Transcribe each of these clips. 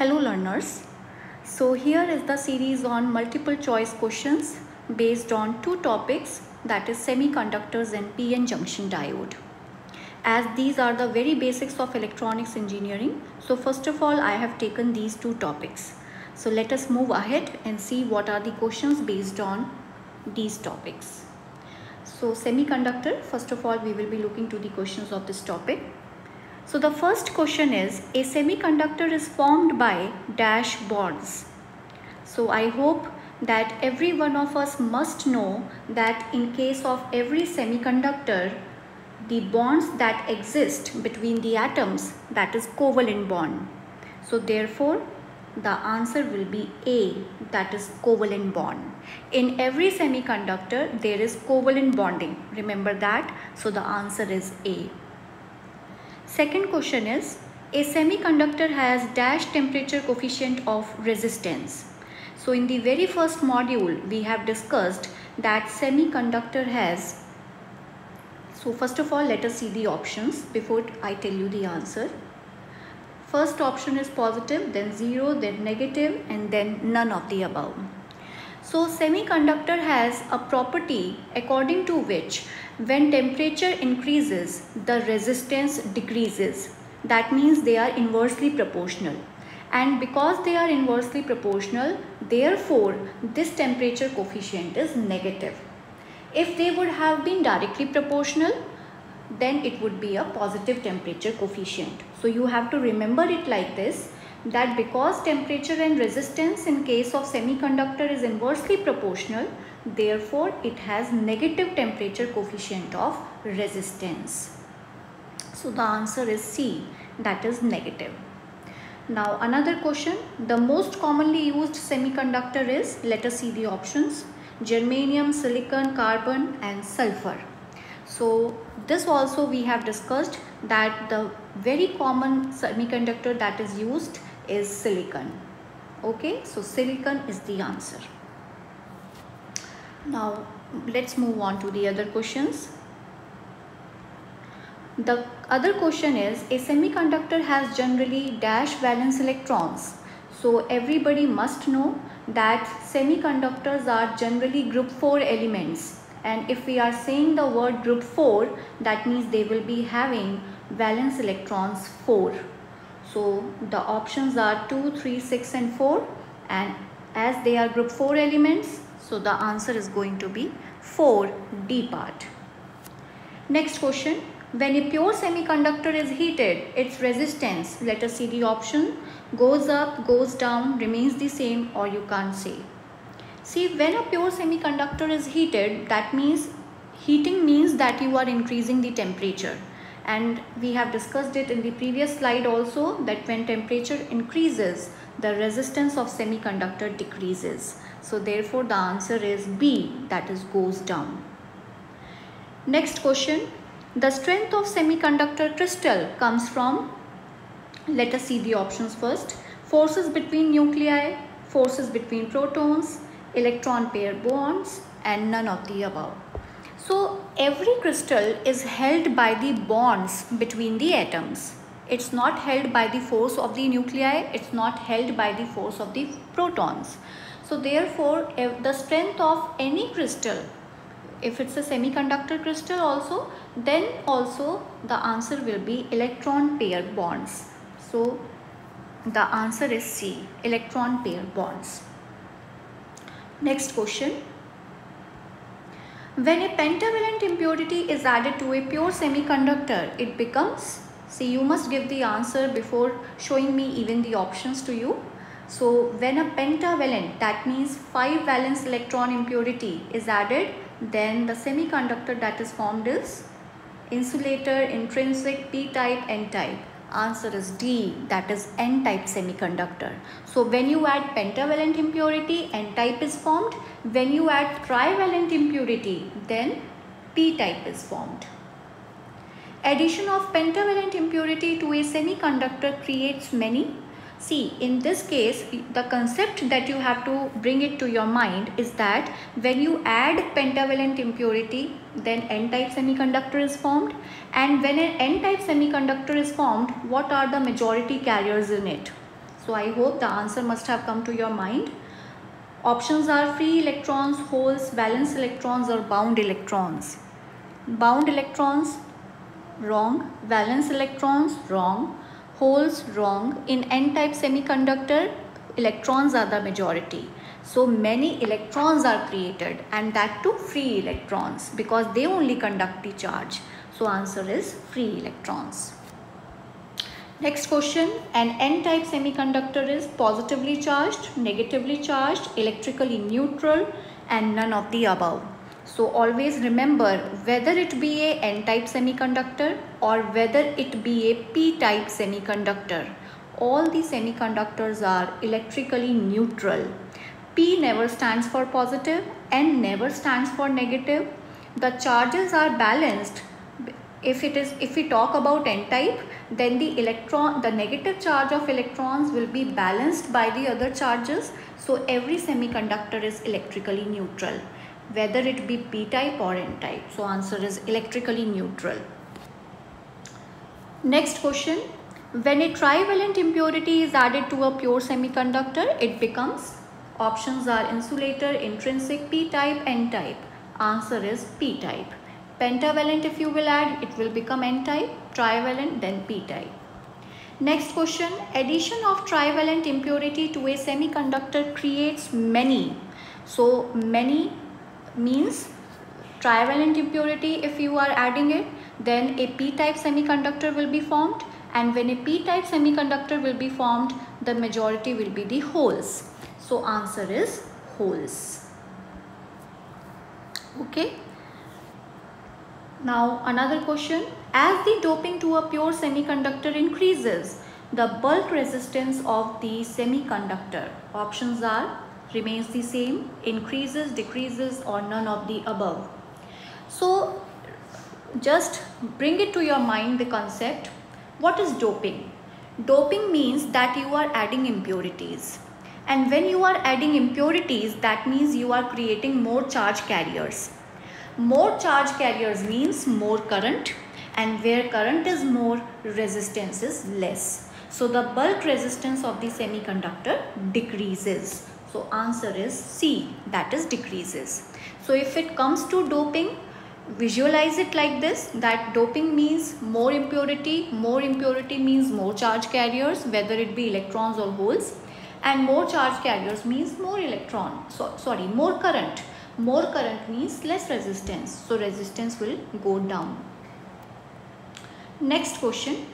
Hello learners. So here is the series on multiple choice questions based on two topics that is semiconductors and PN junction diode. As these are the very basics of electronics engineering. So first of all I have taken these two topics. So let us move ahead and see what are the questions based on these topics. So semiconductor first of all we will be looking to the questions of this topic. So the first question is a semiconductor is formed by dash bonds. So I hope that every one of us must know that in case of every semiconductor the bonds that exist between the atoms that is covalent bond. So therefore the answer will be A that is covalent bond. In every semiconductor there is covalent bonding remember that so the answer is A. Second question is a semiconductor has dash temperature coefficient of resistance. So in the very first module we have discussed that semiconductor has so first of all let us see the options before I tell you the answer. First option is positive then 0 then negative and then none of the above. So semiconductor has a property according to which when temperature increases, the resistance decreases. That means they are inversely proportional. And because they are inversely proportional, therefore this temperature coefficient is negative. If they would have been directly proportional, then it would be a positive temperature coefficient. So you have to remember it like this that because temperature and resistance in case of semiconductor is inversely proportional, therefore it has negative temperature coefficient of resistance. So the answer is C that is negative. Now another question, the most commonly used semiconductor is, let us see the options, germanium, silicon, carbon and sulfur. So this also we have discussed that the very common semiconductor that is used is silicon. Okay so silicon is the answer. Now let's move on to the other questions. The other question is a semiconductor has generally dash valence electrons. So everybody must know that semiconductors are generally group 4 elements. And if we are saying the word group 4 that means they will be having valence electrons 4 so the options are 2, 3, 6 and 4 and as they are group 4 elements so the answer is going to be 4 D part. Next question when a pure semiconductor is heated its resistance let us see the option goes up goes down remains the same or you can't say. See when a pure semiconductor is heated that means heating means that you are increasing the temperature and we have discussed it in the previous slide also that when temperature increases the resistance of semiconductor decreases so therefore the answer is B that is goes down. Next question the strength of semiconductor crystal comes from let us see the options first forces between nuclei forces between protons electron pair bonds and none of the above. So every crystal is held by the bonds between the atoms. It's not held by the force of the nuclei, it's not held by the force of the protons. So therefore, the strength of any crystal, if it's a semiconductor crystal also, then also the answer will be electron pair bonds. So the answer is C, electron pair bonds. Next question. When a pentavalent impurity is added to a pure semiconductor, it becomes, see you must give the answer before showing me even the options to you. So when a pentavalent, that means 5 valence electron impurity is added, then the semiconductor that is formed is insulator, intrinsic, p-type, n-type. Answer is D that is n-type semiconductor. So when you add pentavalent impurity n-type is formed. When you add trivalent impurity then p-type is formed. Addition of pentavalent impurity to a semiconductor creates many See, in this case, the concept that you have to bring it to your mind is that when you add pentavalent impurity, then n-type semiconductor is formed. And when an n-type semiconductor is formed, what are the majority carriers in it? So I hope the answer must have come to your mind. Options are free electrons, holes, valence electrons or bound electrons. Bound electrons, wrong. Valence electrons, wrong. Holes, wrong. In n-type semiconductor, electrons are the majority. So many electrons are created and that too free electrons because they only conduct the charge. So answer is free electrons. Next question, an n-type semiconductor is positively charged, negatively charged, electrically neutral and none of the above. So always remember whether it be a n-type semiconductor or whether it be a p-type semiconductor, all the semiconductors are electrically neutral. P never stands for positive, N never stands for negative. The charges are balanced. If it is, if we talk about N-type, then the electron, the negative charge of electrons will be balanced by the other charges. So every semiconductor is electrically neutral, whether it be P-type or N-type. So answer is electrically neutral. Next question, when a trivalent impurity is added to a pure semiconductor, it becomes Options are insulator, intrinsic, p-type, n-type. Answer is p-type. Pentavalent if you will add, it will become n-type. Trivalent, then p-type. Next question, addition of trivalent impurity to a semiconductor creates many. So many means trivalent impurity if you are adding it, then a p-type semiconductor will be formed and when a p-type semiconductor will be formed, the majority will be the holes. So answer is holes. Okay. Now another question. As the doping to a pure semiconductor increases, the bulk resistance of the semiconductor options are remains the same, increases, decreases or none of the above. So just bring it to your mind the concept. What is doping? Doping means that you are adding impurities and when you are adding impurities, that means you are creating more charge carriers. More charge carriers means more current and where current is more, resistance is less. So the bulk resistance of the semiconductor decreases. So answer is C that is decreases. So if it comes to doping, visualize it like this that doping means more impurity, more impurity means more charge carriers whether it be electrons or holes and more charge carriers means more electron so sorry more current. More current means less resistance so resistance will go down. Next question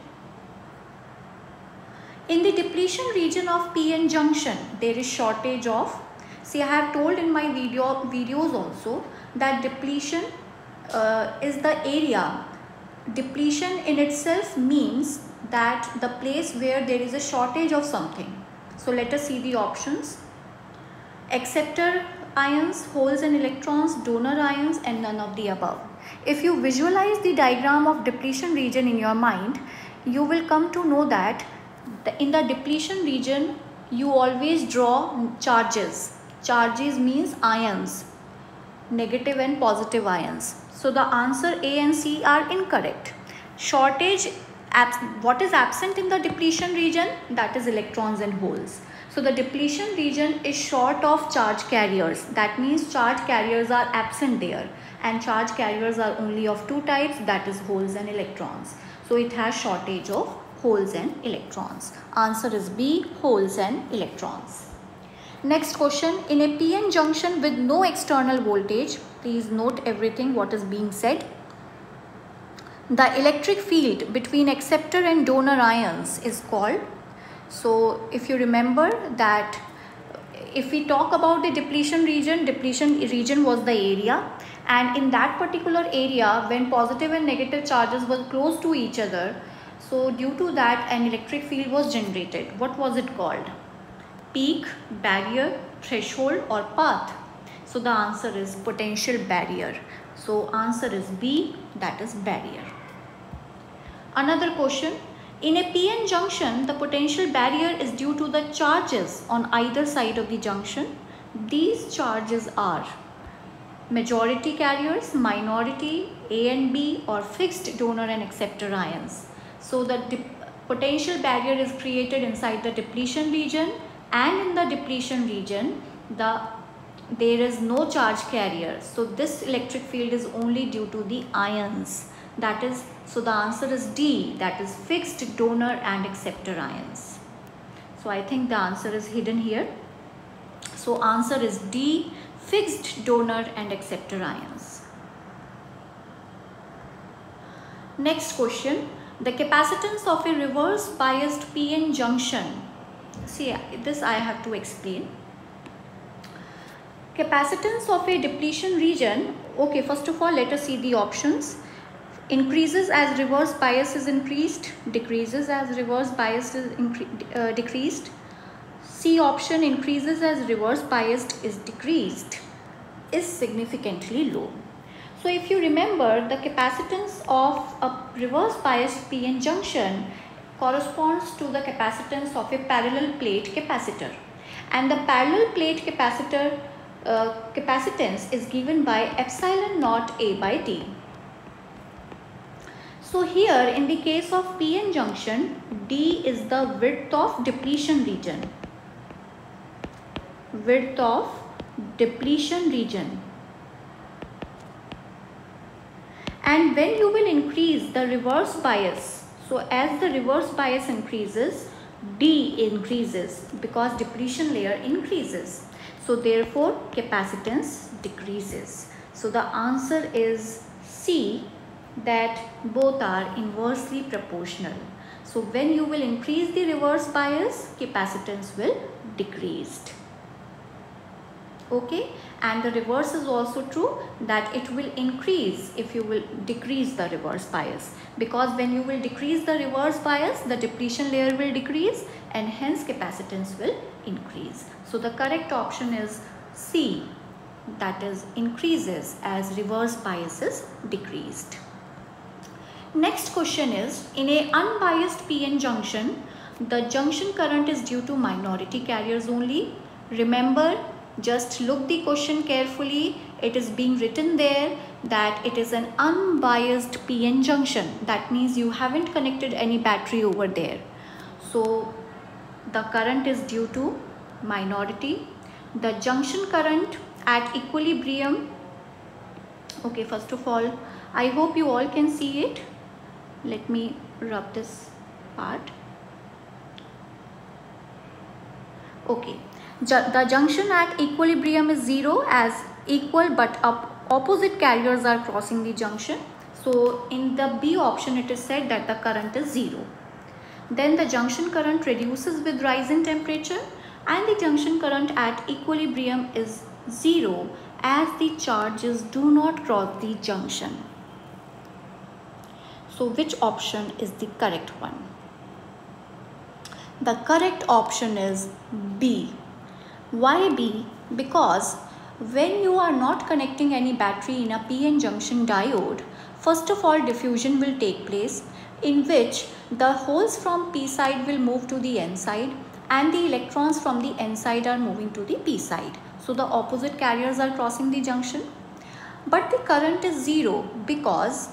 in the depletion region of pn junction there is shortage of see i have told in my video videos also that depletion uh, is the area depletion in itself means that the place where there is a shortage of something so let us see the options. Acceptor ions, holes and electrons, donor ions and none of the above. If you visualize the diagram of depletion region in your mind, you will come to know that in the depletion region, you always draw charges. Charges means ions, negative and positive ions. So the answer A and C are incorrect. Shortage what is absent in the depletion region? That is electrons and holes. So the depletion region is short of charge carriers. That means charge carriers are absent there and charge carriers are only of two types that is holes and electrons. So it has shortage of holes and electrons. Answer is B holes and electrons. Next question in a PN junction with no external voltage please note everything what is being said the electric field between acceptor and donor ions is called. So if you remember that if we talk about the depletion region, depletion region was the area and in that particular area when positive and negative charges were close to each other, so due to that an electric field was generated. What was it called? Peak, barrier, threshold or path? So the answer is potential barrier. So answer is B that is barrier. Another question. In a PN junction, the potential barrier is due to the charges on either side of the junction. These charges are majority carriers, minority, A and B or fixed donor and acceptor ions. So the potential barrier is created inside the depletion region and in the depletion region the there is no charge carrier. So this electric field is only due to the ions. That is so the answer is D that is fixed donor and acceptor ions. So I think the answer is hidden here. So answer is D fixed donor and acceptor ions. Next question the capacitance of a reverse biased PN junction. See this I have to explain. Capacitance of a depletion region okay first of all let us see the options. Increases as reverse bias is increased decreases as reverse bias is uh, decreased. C option increases as reverse biased is decreased is significantly low. So if you remember the capacitance of a reverse biased PN junction corresponds to the capacitance of a parallel plate capacitor and the parallel plate capacitor uh, capacitance is given by epsilon naught A by D. So here in the case of PN junction, D is the width of depletion region. Width of depletion region. And when you will increase the reverse bias, so as the reverse bias increases, D increases because depletion layer increases. So therefore capacitance decreases. So the answer is C that both are inversely proportional. So when you will increase the reverse bias, capacitance will decrease. Okay, and the reverse is also true that it will increase if you will decrease the reverse bias because when you will decrease the reverse bias, the depletion layer will decrease and hence capacitance will increase. So the correct option is C that is increases as reverse bias is decreased. Next question is in a unbiased PN junction the junction current is due to minority carriers only. Remember just look the question carefully. It is being written there that it is an unbiased PN junction. That means you haven't connected any battery over there. So the current is due to minority. The junction current at equilibrium. Okay first of all i hope you all can see it. Let me rub this part. Okay the junction at equilibrium is zero as equal but opposite carriers are crossing the junction so in the b option it is said that the current is zero then the junction current reduces with rise in temperature and the junction current at equilibrium is zero as the charges do not cross the junction. So which option is the correct one? The correct option is B. Why B? Because when you are not connecting any battery in a PN junction diode, first of all diffusion will take place in which the holes from P side will move to the N side and the electrons from the N side are moving to the P side. So the opposite carriers are crossing the junction. But the current is zero because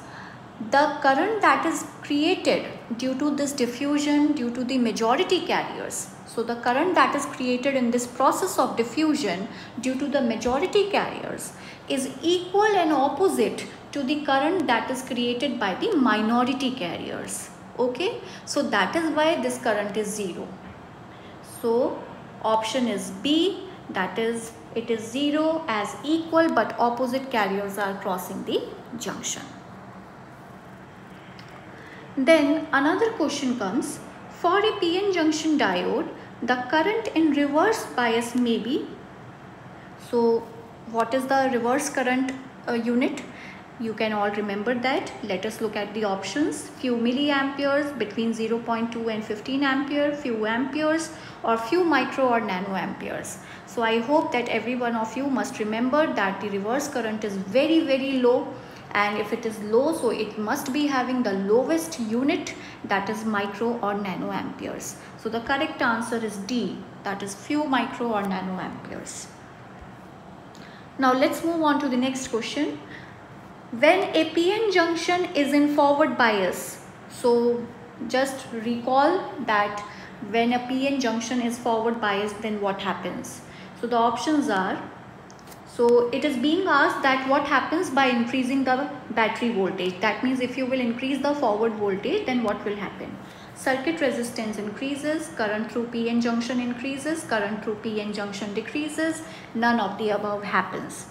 the current that is created due to this diffusion due to the majority carriers. So the current that is created in this process of diffusion due to the majority carriers is equal and opposite to the current that is created by the minority carriers. Okay, so that is why this current is zero. So option is B that is it is 0 as equal but opposite carriers are crossing the junction. Then another question comes for a PN junction diode the current in reverse bias may be. So what is the reverse current uh, unit? You can all remember that. Let us look at the options. Few milliamperes between 0.2 and 15 ampere few amperes or few micro or nano amperes so i hope that every one of you must remember that the reverse current is very very low and if it is low so it must be having the lowest unit that is micro or nano amperes so the correct answer is d that is few micro or nano amperes now let's move on to the next question. When a PN junction is in forward bias, so just recall that when a PN junction is forward biased then what happens. So the options are so it is being asked that what happens by increasing the battery voltage. That means if you will increase the forward voltage then what will happen? Circuit resistance increases, current through PN junction increases, current through PN junction decreases, none of the above happens.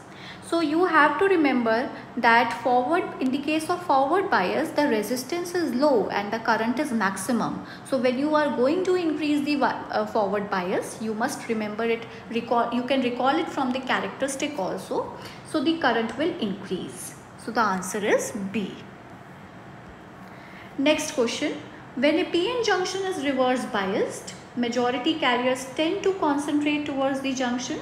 So you have to remember that forward in the case of forward bias the resistance is low and the current is maximum. So when you are going to increase the uh, forward bias you must remember it recall you can recall it from the characteristic also. So the current will increase. So the answer is B. Next question when a PN junction is reverse biased majority carriers tend to concentrate towards the junction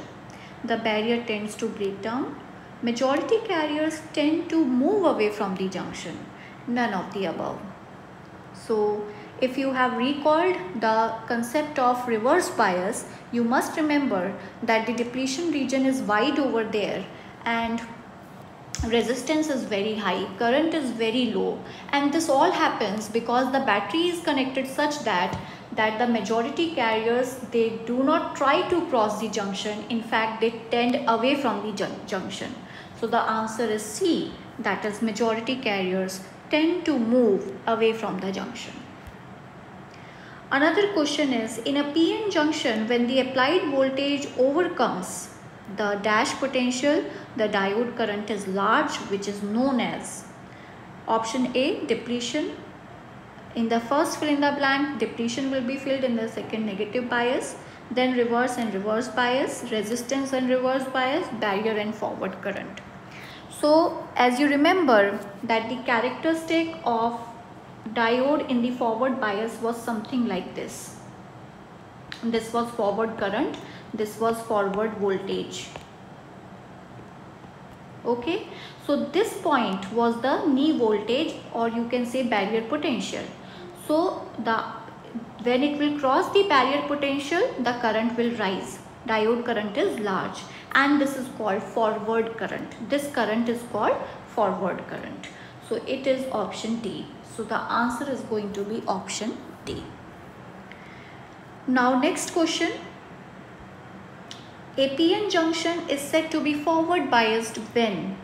the barrier tends to break down Majority carriers tend to move away from the junction. None of the above. So if you have recalled the concept of reverse bias, you must remember that the depletion region is wide over there and resistance is very high, current is very low and this all happens because the battery is connected such that that the majority carriers they do not try to cross the junction in fact they tend away from the jun junction so the answer is C that is majority carriers tend to move away from the junction. Another question is in a PN junction when the applied voltage overcomes the dash potential the diode current is large which is known as option A depletion in the first fill in the blank depletion will be filled in the second negative bias then reverse and reverse bias resistance and reverse bias barrier and forward current so as you remember that the characteristic of diode in the forward bias was something like this. This was forward current, this was forward voltage. Okay, so this point was the knee voltage or you can say barrier potential. So the when it will cross the barrier potential, the current will rise. Diode current is large and this is called forward current. This current is called forward current. So it is option D. So the answer is going to be option D. Now next question. A PN junction is said to be forward biased when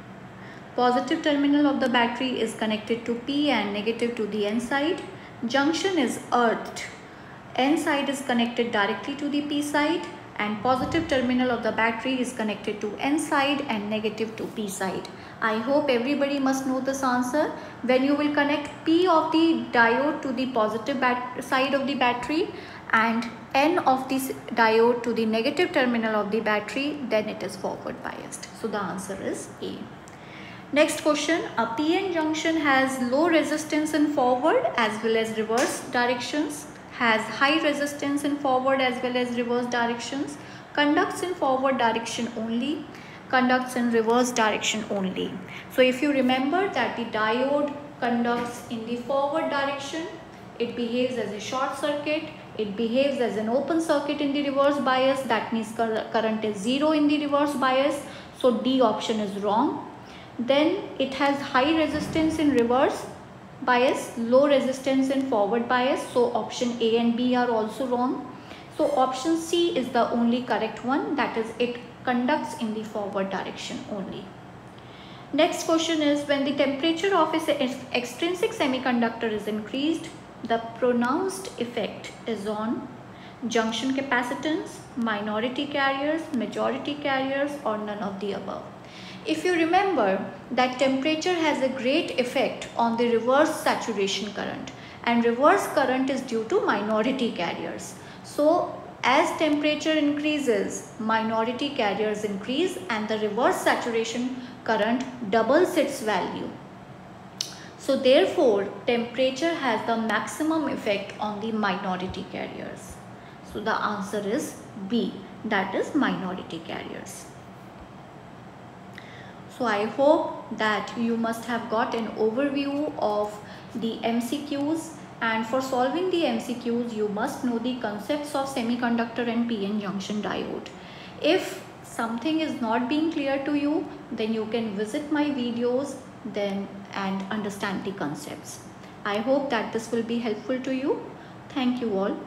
positive terminal of the battery is connected to P and negative to the N side. Junction is earthed. N side is connected directly to the P side and positive terminal of the battery is connected to N side and negative to P side. I hope everybody must know this answer. When you will connect P of the diode to the positive side of the battery and N of this diode to the negative terminal of the battery, then it is forward biased. So the answer is A. Next question, a PN junction has low resistance in forward as well as reverse directions has high resistance in forward as well as reverse directions, conducts in forward direction only, conducts in reverse direction only. So if you remember that the diode conducts in the forward direction, it behaves as a short circuit, it behaves as an open circuit in the reverse bias, that means current is zero in the reverse bias, so D option is wrong. Then it has high resistance in reverse bias, low resistance in forward bias. So option A and B are also wrong. So option C is the only correct one that is it conducts in the forward direction only. Next question is when the temperature of its extrinsic semiconductor is increased, the pronounced effect is on junction capacitance, minority carriers, majority carriers or none of the above. If you remember that temperature has a great effect on the reverse saturation current and reverse current is due to minority carriers. So as temperature increases, minority carriers increase and the reverse saturation current doubles its value. So therefore, temperature has the maximum effect on the minority carriers. So the answer is B, that is minority carriers. So I hope that you must have got an overview of the MCQs and for solving the MCQs you must know the concepts of semiconductor and PN junction diode. If something is not being clear to you then you can visit my videos then and understand the concepts. I hope that this will be helpful to you. Thank you all.